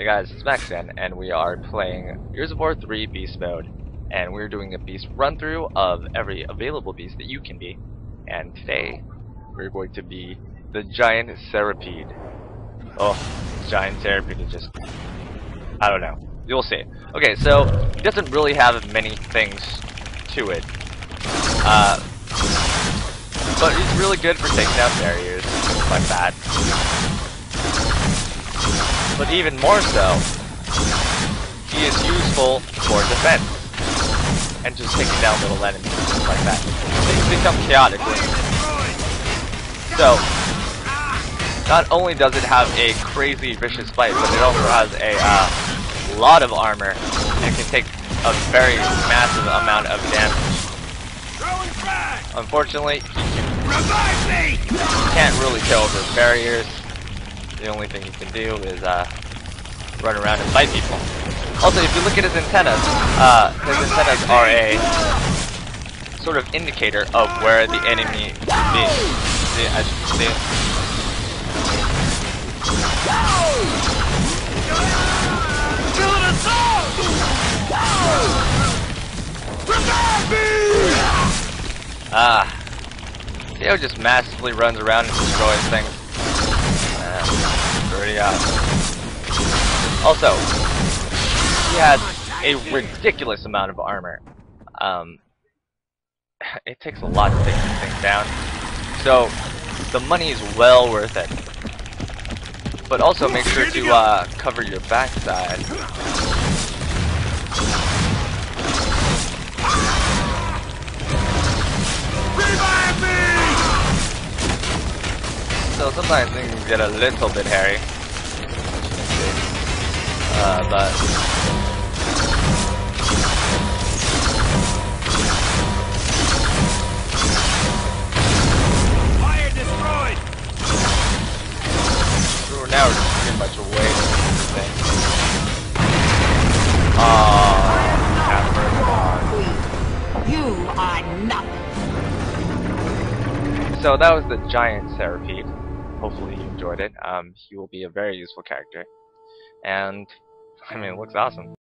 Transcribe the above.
Hey guys, it's Maxan, and we are playing Gears of War 3 Beast Mode, and we're doing a beast run through of every available beast that you can be. And today, we're going to be the Giant Serapede. Oh, Giant Serapede is just... I don't know. You'll see. Okay, so, it doesn't really have many things to it. Uh, but it's really good for taking down barriers, like that. But even more so, he is useful for defense. And just taking down little enemies, like that. Things become chaotic. So, not only does it have a crazy vicious bite, but it also has a uh, lot of armor and can take a very massive amount of damage. Unfortunately, he can't really kill over barriers. The only thing he can do is uh, run around and fight people. Also, if you look at his antennas, uh, his antennas are a sort of indicator of where the enemy you can see. Ah. Theo just massively runs around and destroys things. Uh, pretty awesome. Also, he has a ridiculous amount of armor. Um, it takes a lot to take this down. So, the money is well worth it. But also make sure to uh, cover your backside. So sometimes things get a little bit hairy. Uh, but Fire destroyed! we're now we're just pretty much waiting for everything. Aww, You are nothing. So that was the giant Serapede. Hopefully you enjoyed it. Um, he will be a very useful character. And, I mean, it looks awesome.